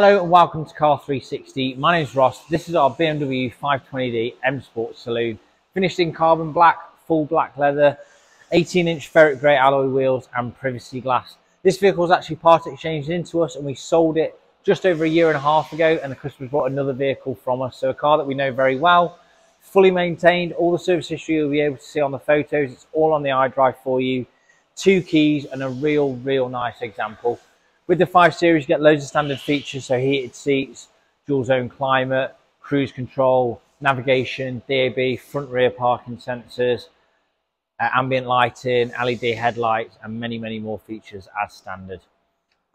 Hello and welcome to Car 360. My name is Ross. This is our BMW 520d M Sport Saloon, finished in carbon black, full black leather, 18 inch ferric grey alloy wheels and privacy glass. This vehicle was actually part exchanged into us and we sold it just over a year and a half ago and the customer bought another vehicle from us. So a car that we know very well, fully maintained, all the service history you'll be able to see on the photos. It's all on the iDrive for you. Two keys and a real, real nice example. With the 5 Series, you get loads of standard features, so heated seats, dual zone climate, cruise control, navigation, DAB, front rear parking sensors, uh, ambient lighting, LED headlights, and many, many more features as standard.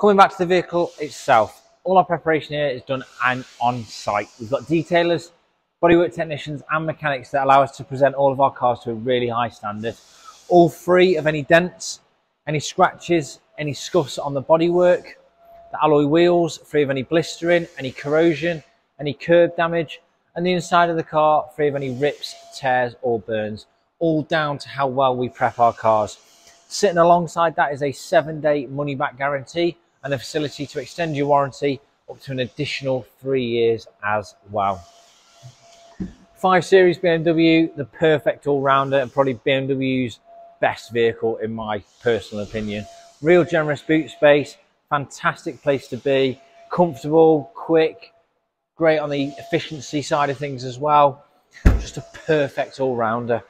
Coming back to the vehicle itself, all our preparation here is done and on site. We've got detailers, bodywork technicians, and mechanics that allow us to present all of our cars to a really high standard. All free of any dents, any scratches, any scuffs on the bodywork, the alloy wheels, free of any blistering, any corrosion, any curb damage, and the inside of the car free of any rips, tears or burns, all down to how well we prep our cars. Sitting alongside that is a seven day money back guarantee and a facility to extend your warranty up to an additional three years as well. 5 Series BMW, the perfect all-rounder and probably BMW's best vehicle in my personal opinion real generous boot space, fantastic place to be, comfortable, quick, great on the efficiency side of things as well. Just a perfect all-rounder.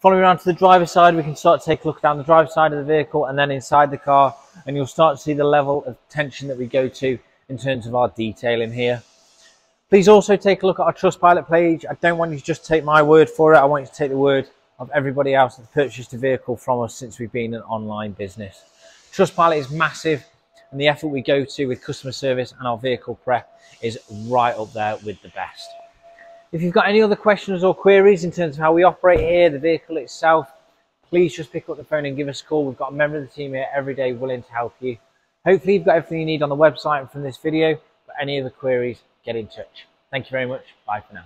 Following around to the driver's side, we can start to take a look down the driver's side of the vehicle and then inside the car, and you'll start to see the level of attention that we go to in terms of our detailing here. Please also take a look at our Trustpilot page. I don't want you to just take my word for it. I want you to take the word of everybody else that's purchased a vehicle from us since we've been an online business. Trustpilot is massive and the effort we go to with customer service and our vehicle prep is right up there with the best. If you've got any other questions or queries in terms of how we operate here, the vehicle itself, please just pick up the phone and give us a call. We've got a member of the team here every day willing to help you. Hopefully you've got everything you need on the website and from this video, but any other queries, get in touch. Thank you very much. Bye for now.